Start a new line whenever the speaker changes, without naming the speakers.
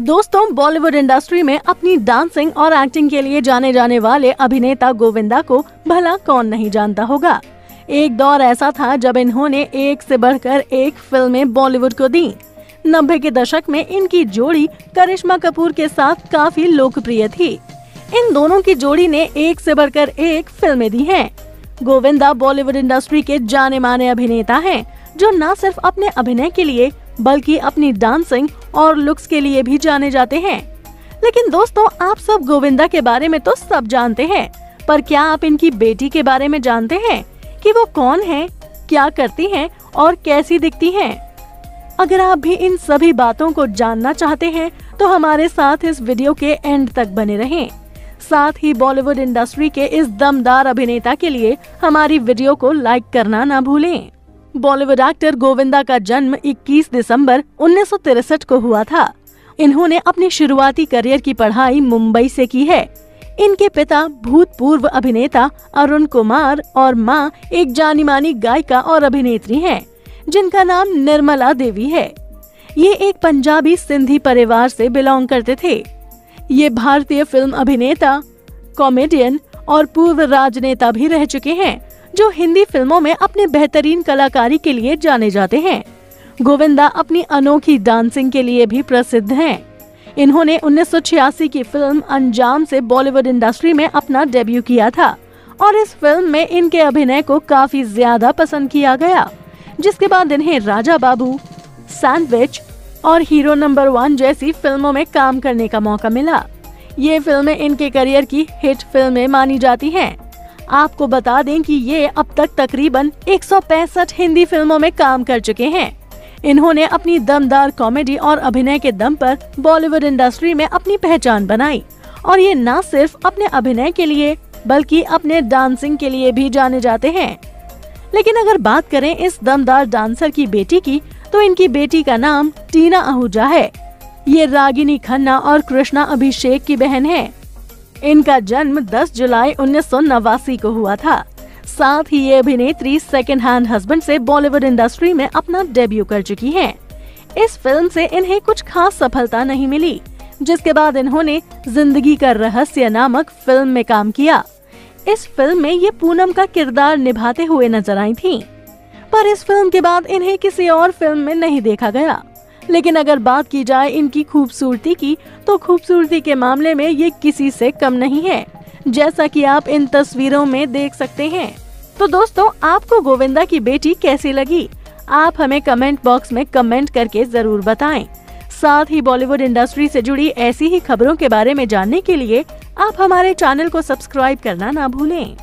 दोस्तों बॉलीवुड इंडस्ट्री में अपनी डांसिंग और एक्टिंग के लिए जाने जाने वाले अभिनेता गोविंदा को भला कौन नहीं जानता होगा। एक दौर ऐसा था जब इन्होंने एक से बढ़कर एक फ़िल्में बॉलीवुड को दी। नब्बे के दशक में इनकी जोड़ी करिश्मा कपूर के साथ काफ़ी लोकप्रिय थी। इन दोनों की जोड़ी ने एक से बढ़कर एक फ़िल्में दी हैं। गोविंदा बॉलीवुड इंडस्ट्री के जाने माने अभिनेता हैं, जो न सिर्फ़ अपने अभिनय के लिए बल्कि अपनी डांसिंग और लुक्स के लिए भी जाने जाते हैं लेकिन दोस्तों, आप सब गोविंदा के बारे में तो सब जानते हैं, पर क्या आप इनकी बेटी के बारे में जानते हैं कि वो कौन है, क्या करती हैं और कैसी दिखती हैं? अगर आप भी इन सभी बातों को जानना चाहते हैं तो हमारे साथ इस वीडियो के एंड तक बने रहें। साथ ही बॉलीवुड इंडस्ट्री के इस दमदार अभिनेता के लिए हमारी वीडियो को लाइक करना ना भूलें बॉलीवुड एक्टर गोविंदा का जन्म 21 दिसंबर उन्नीस को हुआ था। इन्होंने अपनी शुरुआती करियर की पढ़ाई मुंबई से की है। इनके पिता भूतपूर्व अभिनेता अरुण कुमार और माँ एक जानी मानी गायिका और अभिनेत्री हैं, जिनका नाम निर्मला देवी है। ये एक पंजाबी सिंधी परिवार से बिलोंग करते थे। ये भारतीय फ़िल्म अभिनेता कॉमेडियन और पूर्व राजनेता भी रह चुके हैं। जो हिंदी फ़िल्मों में अपने बेहतरीन कलाकारी के लिए जाने जाते हैं गोविंदा अपनी अनोखी डांसिंग के लिए भी प्रसिद्ध हैं। इन्होंने 1986 की फ़िल्म अंजाम से बॉलीवुड इंडस्ट्री में अपना डेब्यू किया था और इस फ़िल्म में इनके अभिनय को काफ़ी ज़्यादा पसंद किया गया, जिसके बाद इन्हें राजा बाबू, सैंडविच और हीरो नंबर वन जैसी फ़िल्मों में काम करने का मौका मिला ये फ़िल्में इनके करियर की हिट फ़िल्में मानी जाती हैं। आपको बता दें कि ये अब तक तकरीबन एक सौ पैंसठ हिंदी फ़िल्मों में काम कर चुके हैं। इन्होंने अपनी दमदार कॉमेडी और अभिनय के दम पर बॉलीवुड इंडस्ट्री में अपनी पहचान बनाई। और ये न सिर्फ़ अपने अभिनय के लिए, बल्कि अपने डांसिंग के लिए भी जाने जाते हैं। लेकिन अगर बात करें इस दमदार डांसर की बेटी की तो इनकी बेटी का नाम टीना आहूजा है। ये रागिनी खन्ना और कृष्णा अभिषेक की बहन है। इनका जन्म 10 जुलाई उन्नीस सौ नवासी को हुआ था। साथ ही ये अभिनेत्री सेकेंड हैंड हस्बैंड से बॉलीवुड इंडस्ट्री में अपना डेब्यू कर चुकी हैं। इस फ़िल्म से इन्हें कुछ खास सफलता नहीं मिली, जिसके बाद इन्होंने ज़िंदगी का रहस्य नामक फ़िल्म में काम किया। इस फ़िल्म में ये पूनम का किरदार निभाते हुए नज़र आई थी। पर इस फ़िल्म के बाद इन्हें किसी और फ़िल्म में नहीं देखा गया। लेकिन अगर बात की जाए इनकी खूबसूरती की तो खूबसूरती के मामले में ये किसी से कम नहीं है। जैसा कि आप इन तस्वीरों में देख सकते हैं। तो दोस्तों, आपको गोविंदा की बेटी कैसी लगी? आप हमें कमेंट बॉक्स में कमेंट करके ज़रूर बताएँ। साथ ही बॉलीवुड इंडस्ट्री से जुड़ी ऐसी ही खबरों के बारे में जानने के लिए आप हमारे चैनल को सब्सक्राइब करना ना भूलें।